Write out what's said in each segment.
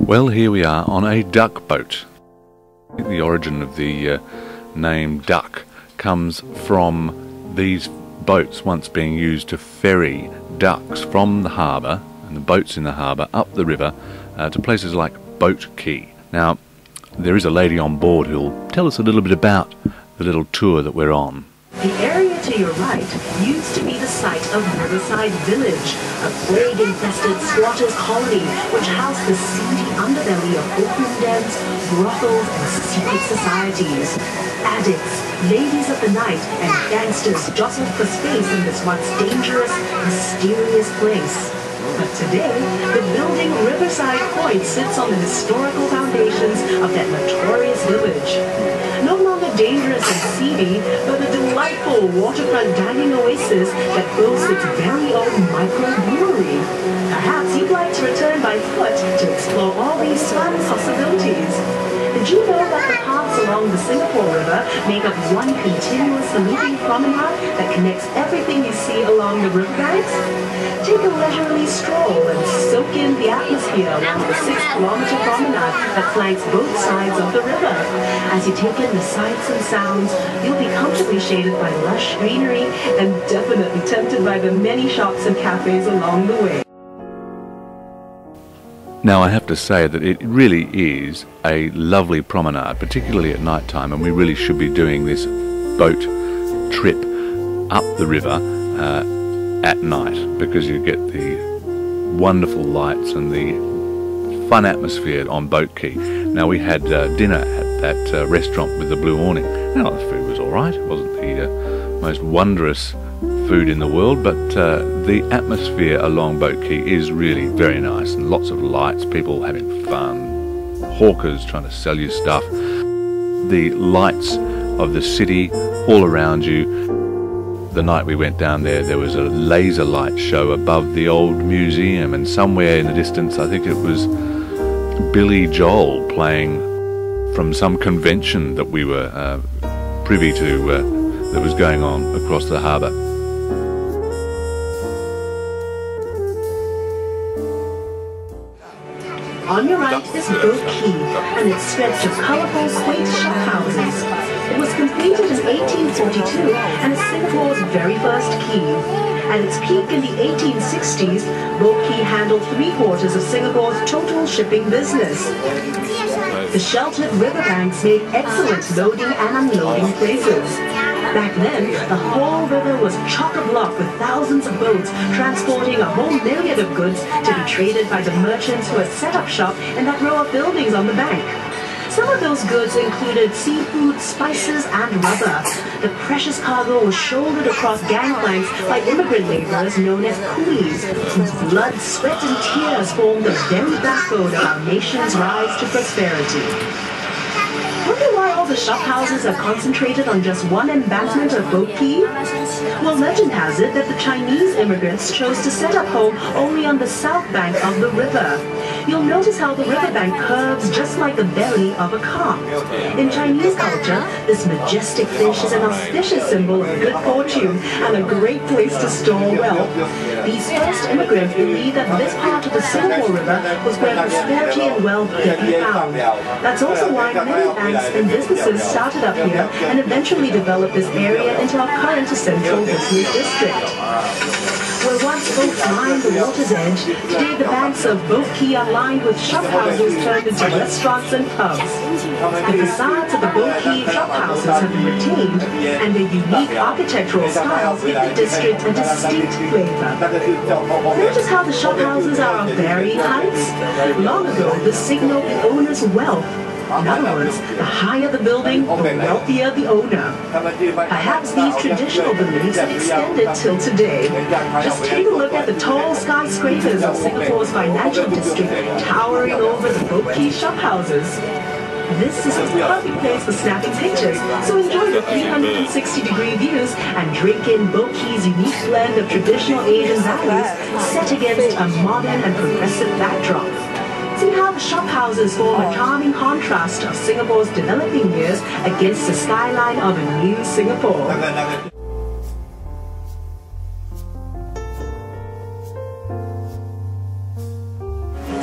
Well, here we are on a duck boat. The origin of the uh, name duck comes from these boats once being used to ferry ducks from the harbour and the boats in the harbour up the river uh, to places like Boat Quay. Now, there is a lady on board who'll tell us a little bit about the little tour that we're on. The area to your right used to be of Riverside Village, a plague-infested squatters' colony which housed the seedy underbelly of opium dens, brothels, and secret societies. Addicts, ladies of the night, and gangsters jostled for space in this once dangerous, mysterious place. But today, the building Riverside Point sits on the historical foundations of that notorious village. No dangerous and seedy, but a delightful waterfront dining oasis that boasts its very own microbrewery. Perhaps you'd like to return by foot to explore all these fun possibilities. Did you know that the paths along the Singapore River make up one continuous looping promenade that connects everything you see along the riverbanks? Take a leisurely stroll and soak in the atmosphere along the six-kilometer promenade that flanks both sides of the river. As you take in the sights and sounds, you'll be comfortably shaded by lush greenery and definitely tempted by the many shops and cafes along the way. Now, I have to say that it really is a lovely promenade, particularly at night time, and we really should be doing this boat trip up the river uh, at night because you get the wonderful lights and the fun atmosphere on Boat Quay. Now, we had uh, dinner at that uh, restaurant with the blue awning. Now, the food was all right. It wasn't the uh, most wondrous food in the world, but uh, the atmosphere along Boat Quay is really very nice and lots of lights, people having fun, hawkers trying to sell you stuff, the lights of the city all around you. The night we went down there, there was a laser light show above the old museum, and somewhere in the distance, I think it was Billy Joel playing from some convention that we were uh, privy to uh, that was going on across the harbour. On your right is Boat Quay, and its stretch of colorful, quaint shop houses. It was completed in 1842 and is Singapore's very first quay. At its peak in the 1860s, Boat Quay handled three quarters of Singapore's total shipping business. The sheltered riverbanks made excellent loading and unloading places. Back then, the whole river was chock-a-block with thousands of boats transporting a whole myriad of goods to be traded by the merchants who had set up shop in that row of buildings on the bank. Some of those goods included seafood, spices, and rubber. The precious cargo was shouldered across gangplanks by immigrant laborers known as coolies, whose blood, sweat, and tears formed the very backbone of our nation's rise to prosperity. Wonder why all the shop houses are concentrated on just one embankment of Boat Quay? Well, legend has it that the Chinese immigrants chose to set up home only on the south bank of the river. You'll notice how the riverbank curves just like the belly of a cock. In Chinese culture, this majestic fish is an auspicious symbol of good fortune and a great place to store wealth. These first immigrants believed that this part of the Singapore River was where prosperity and wealth could be found. That's also why many banks and businesses started up here and eventually developed this area into our current central business district. Where once boats lined the water's edge, today the banks of Boat Quay are lined with shop houses turned into restaurants and pubs. The facades of the Boat Quay shop houses have been retained, and their unique architectural styles give the district a distinct flavor. Notice how the shop houses are of varying heights? Long ago, this signaled the owner's wealth in other words, the higher the building, the wealthier the owner. Perhaps these traditional beliefs have extended till today. Just take a look at the tall skyscrapers of Singapore's financial district towering over the Boat shop houses. This is a perfect place for snapping pictures, so enjoy the 360 degree views and drink in Quay's unique blend of traditional Asian values set against a modern and progressive backdrop. See how the shop houses form a oh. charming contrast of Singapore's developing years against the skyline of a new Singapore.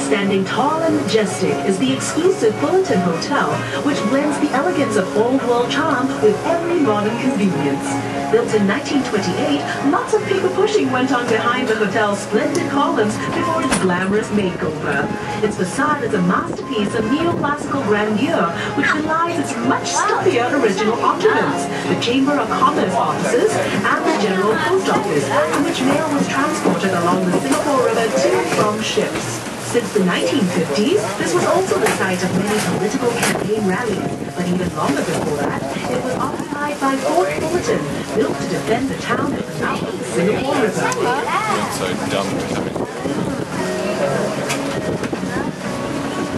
Standing tall and majestic is the exclusive Fullerton Hotel, which blends the elegance of old world charm with every modern convenience. Built in 1928, lots of paper pushing went on behind the hotel's splendid columns before its glamorous makeover. Its facade is a masterpiece of neoclassical grandeur, which belies its much stuffier original occupants, the Chamber of Commerce offices and the General Post Office, in which mail was transported along the Singapore River to and from ships. Since the 1950s, this was also the site of many political campaign rallies, but even longer before that, it was occupied by Fort Fullerton, built to defend the town at the mouth of the Singapore River. So dumb.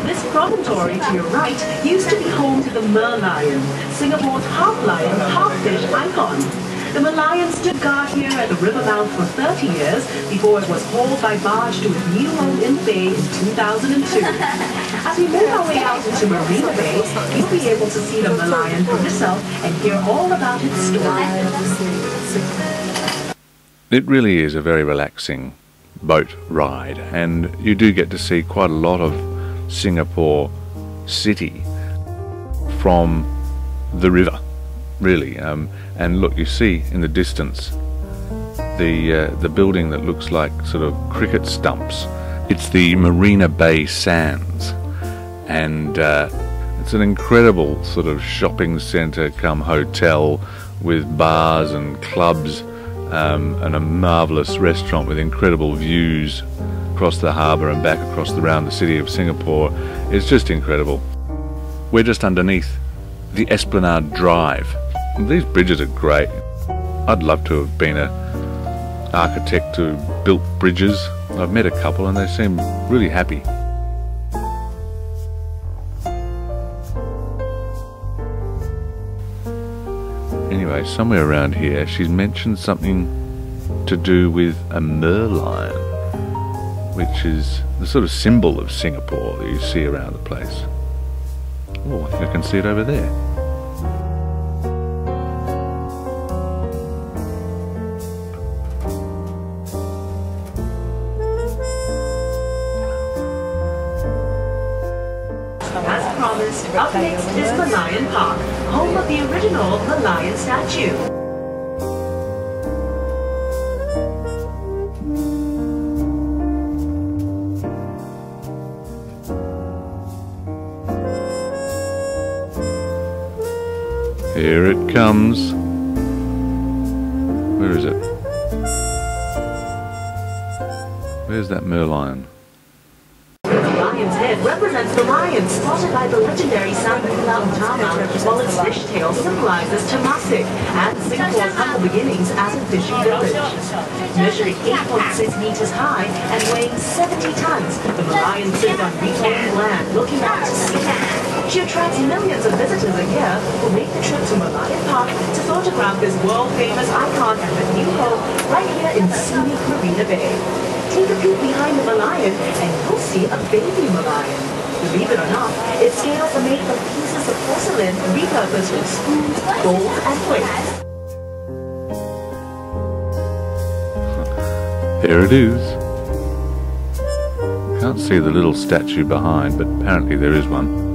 This promontory to your right used to be home to the merlion, Singapore's half-lion, half-fish icon. The Merlion stood guard here at the river mouth for 30 years before it was hauled by barge to its new home in Bay in 2002. As we make our way out into Marina Bay, you'll be able to see the Merlion for yourself and hear all about its story. It really is a very relaxing boat ride, and you do get to see quite a lot of Singapore city from the river, really. Um, and look, you see in the distance the uh, the building that looks like sort of cricket stumps. It's the Marina Bay Sands, and uh, it's an incredible sort of shopping centre come hotel with bars and clubs um, and a marvellous restaurant with incredible views across the harbour and back across the, around the city of Singapore. It's just incredible. We're just underneath the Esplanade Drive. These bridges are great. I'd love to have been a architect who built bridges. I've met a couple and they seem really happy. Anyway, somewhere around here, she's mentioned something to do with a merlion, which is the sort of symbol of Singapore that you see around the place. Oh, I think I can see it over there. Merlion Park, home of the original Merlion statue. Here it comes. Where is it? Where's that merlion? The lion's head represents the lion spotted by the legendary Sang Nila Utama, while its fishtail symbolizes Temasek and Singapore's humble beginnings as a fishing village. Measuring 8.6 meters high and weighing 70 tons, the Merlion sits on reclaimed land looking out to sea. She attracts millions of visitors a year who make the trip to Merlion Park to photograph this world-famous icon at the new home right here in scenic Marina Bay. Take a peek behind the Merlion and you'll see a baby Merlion. Believe it or not, its scales are made from pieces of porcelain repurposed with spoons, bowls, and plates. Here it is. Can't see the little statue behind, but apparently there is one.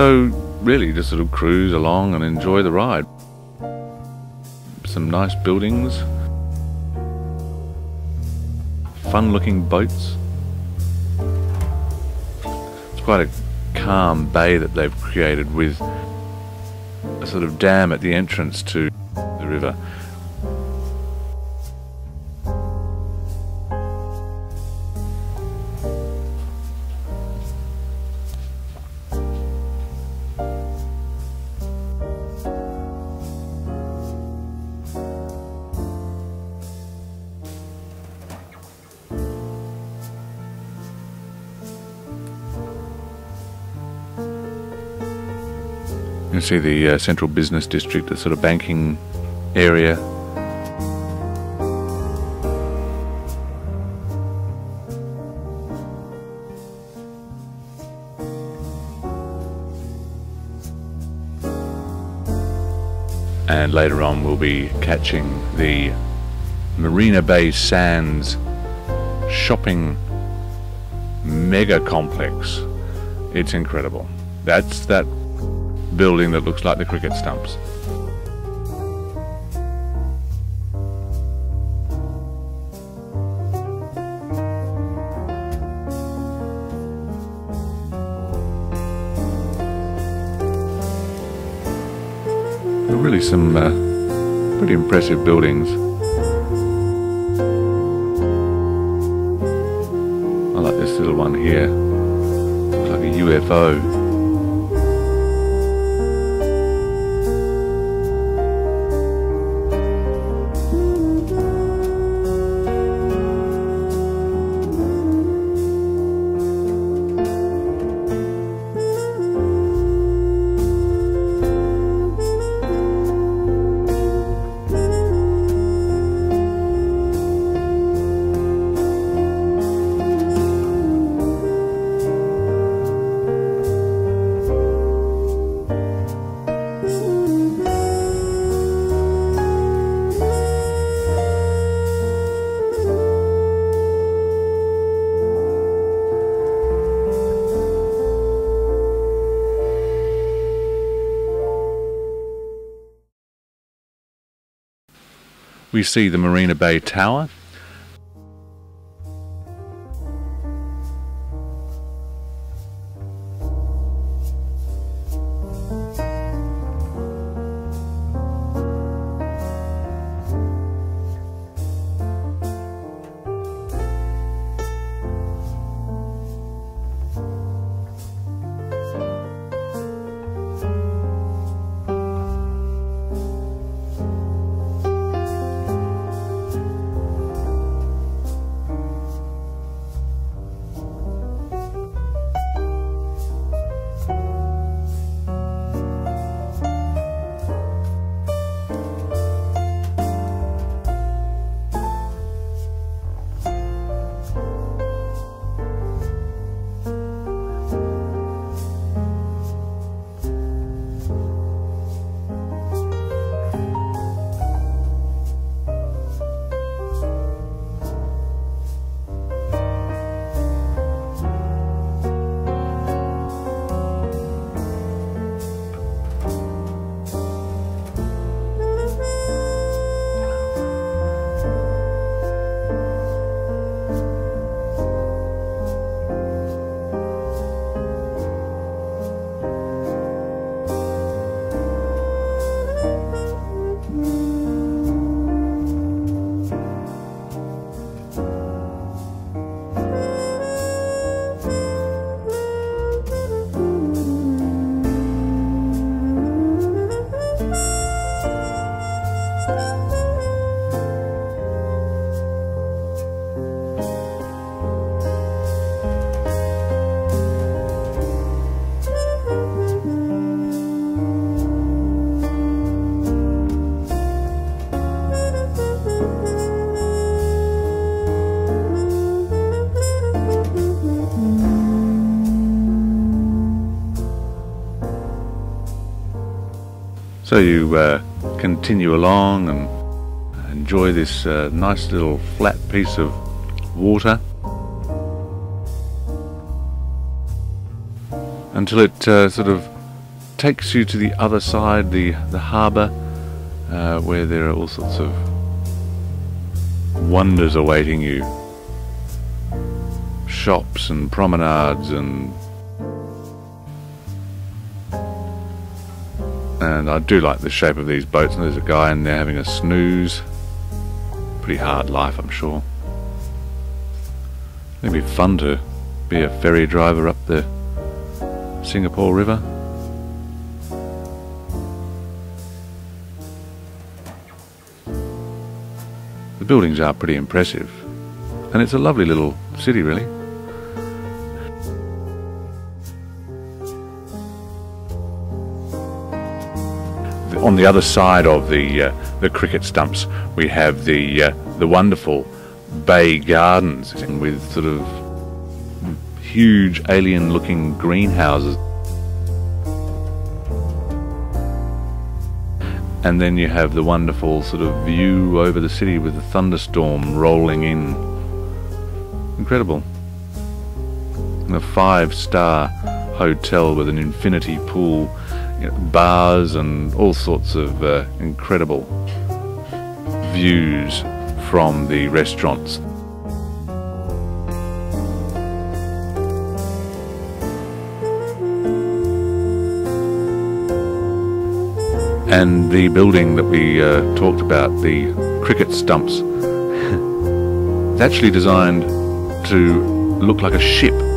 So, really, just sort of cruise along and enjoy the ride. Some nice buildings, fun looking boats. It's quite a calm bay that they've created with a sort of dam at the entrance to the river. The uh, central business district, the sort of banking area. And later on, we'll be catching the Marina Bay Sands shopping mega complex. It's incredible. That's that building that looks like the cricket stumps. There are really some uh, pretty impressive buildings. I like this little one here. Like a UFO. We see the Marina Bay Tower. So you uh, continue along and enjoy this uh, nice little flat piece of water until it uh, sort of takes you to the other side, the, the harbour, uh, where there are all sorts of wonders awaiting you. Shops and promenades and and I do like the shape of these boats. And there's a guy in there having a snooze. Pretty hard life I'm sure. It'd be fun to be a ferry driver up the Singapore River. The buildings are pretty impressive. And it's a lovely little city really on the other side of the uh, the cricket stumps, we have the uh, the wonderful Bay Gardens with sort of huge alien-looking greenhouses. And then you have the wonderful sort of view over the city with the thunderstorm rolling in. Incredible. A five-star hotel with an infinity pool, you know, bars and all sorts of uh, incredible views from the restaurants. And the building that we uh, talked about, the cricket stumps, it's actually designed to look like a ship.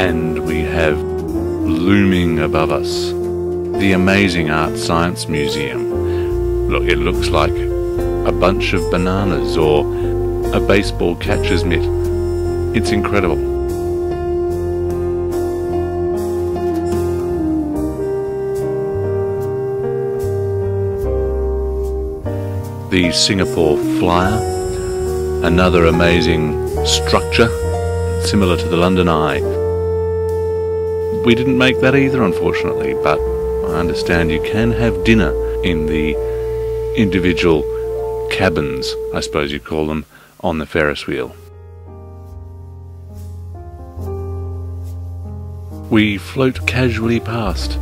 And we have looming above us the amazing Art Science Museum. Look, it looks like a bunch of bananas or a baseball catcher's mitt. It's incredible. The Singapore Flyer, another amazing structure similar to the London Eye. We didn't make that either, unfortunately, but I understand you can have dinner in the individual cabins, I suppose you call them, on the Ferris wheel. We float casually past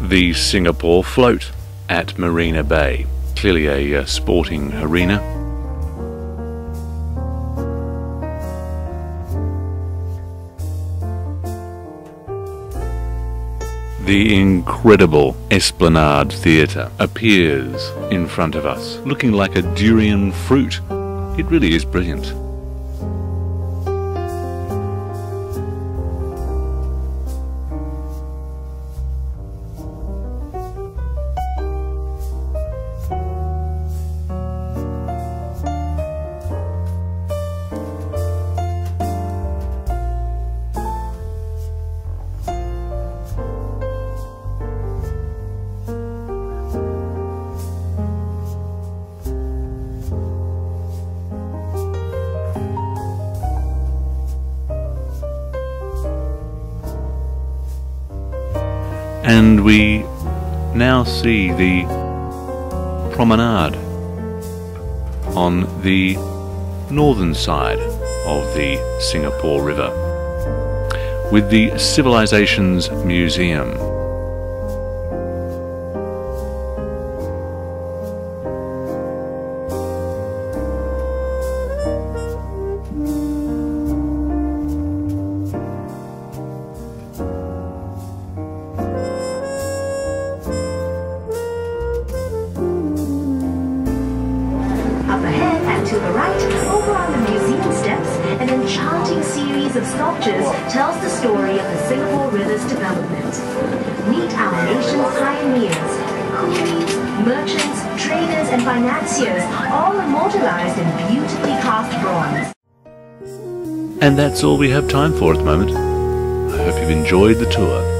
the Singapore float at Marina Bay. Clearly a uh, sporting arena. The incredible Esplanade Theatre appears in front of us, looking like a durian fruit. It really is brilliant. And we now see the promenade on the northern side of the Singapore River with the Civilizations Museum. To the right, over on the museum steps, an enchanting series of sculptures tells the story of the Singapore River's development. Meet our nation's pioneers, coolies, merchants, traders, and financiers, all immortalized in beautifully cast bronze. And that's all we have time for at the moment. I hope you've enjoyed the tour.